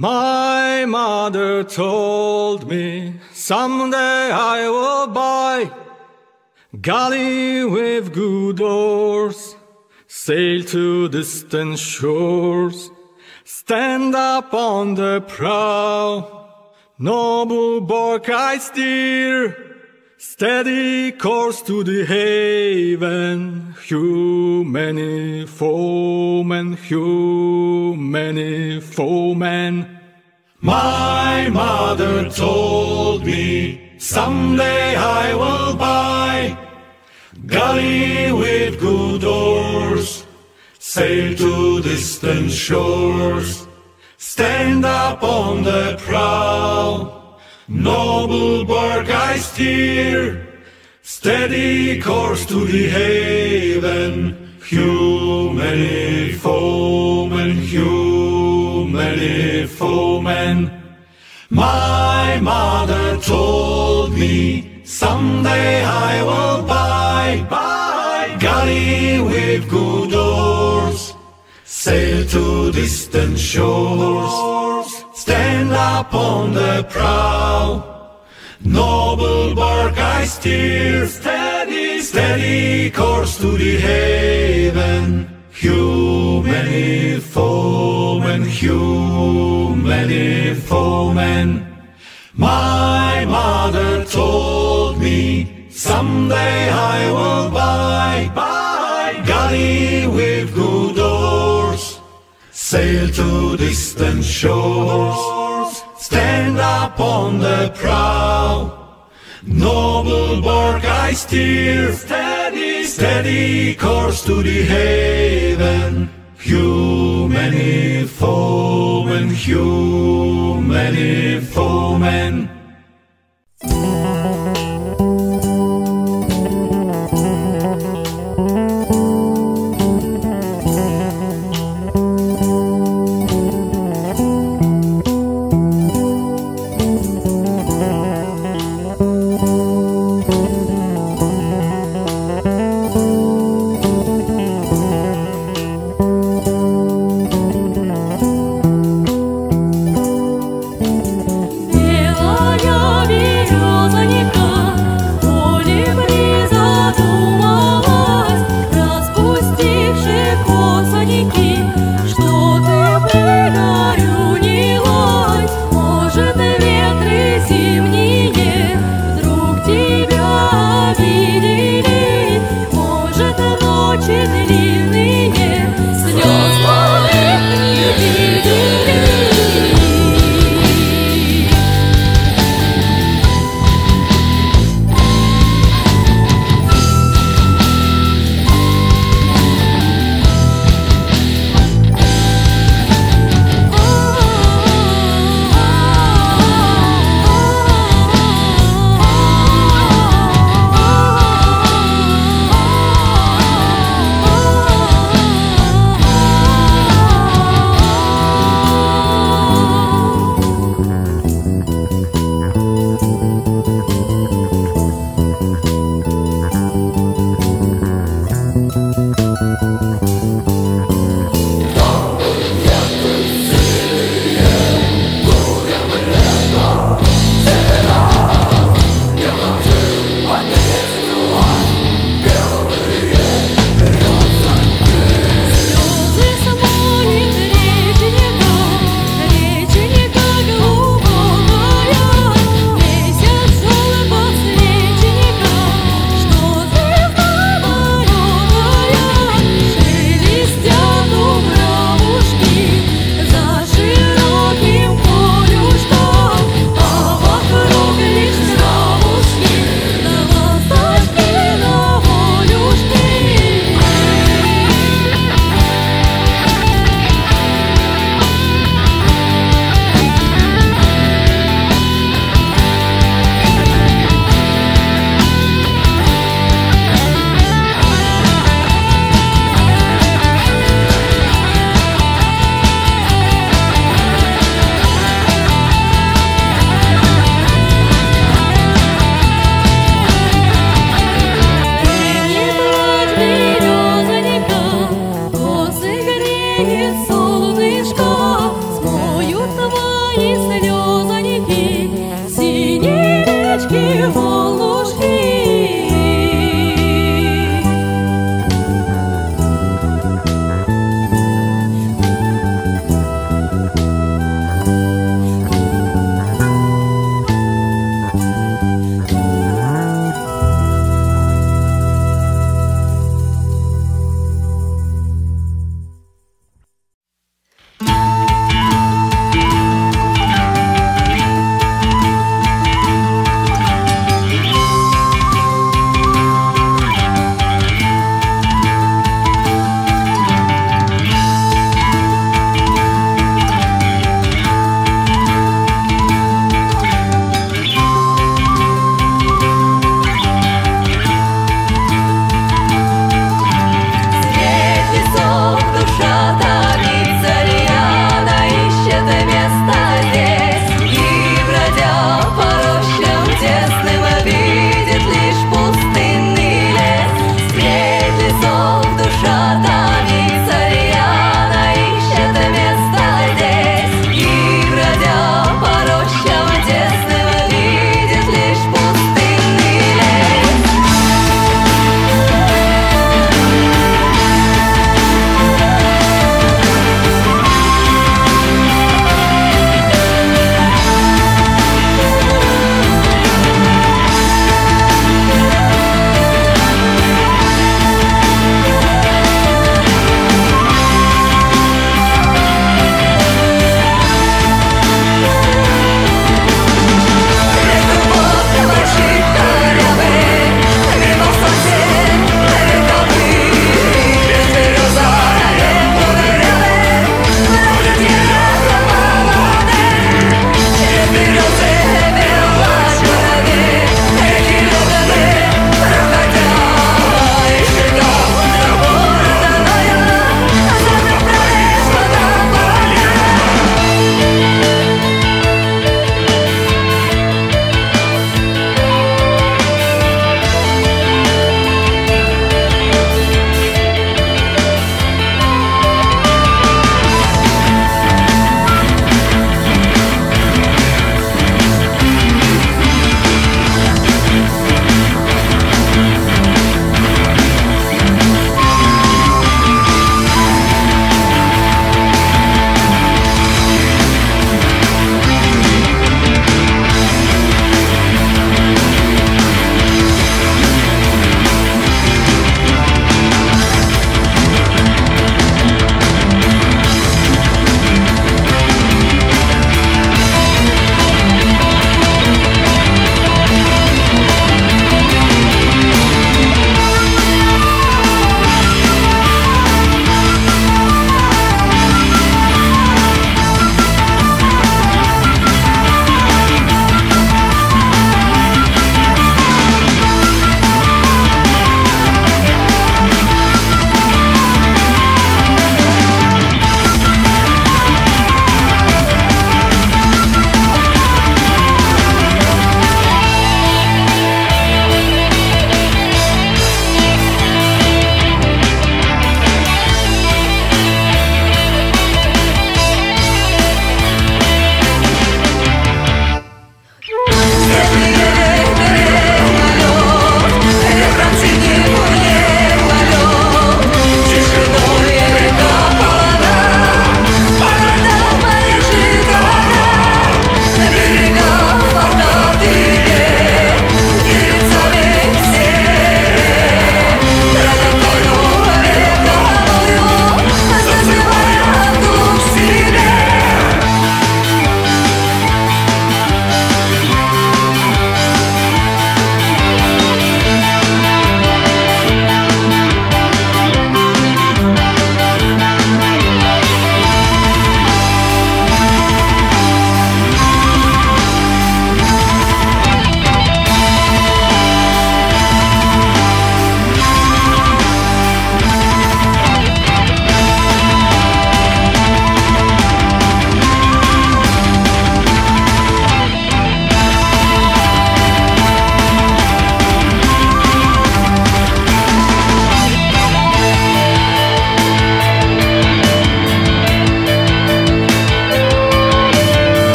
My mother told me someday I will buy galley with good oars, sail to distant shores, stand up on the prow, noble bark I steer. Steady course to the haven, Hew many foemen, Hew many foemen. My mother told me someday I will buy galley with good oars, sail to distant shores, stand up on the prow. Noble bark I steer, steady course to the haven. Hew many foemen, Hew foemen. My mother told me someday I will buy, buy galley with good oars, sail to distant shores, stand up on the prow. Noble bark I steer, steady, steady course to the haven. Hew many foemen, Hew many foemen. My mother told me someday I will buy sail to distant shores, stand up on the prow. Noble bark I steer, steady, steady course to the haven. Hew many foemen, Hew many foemen.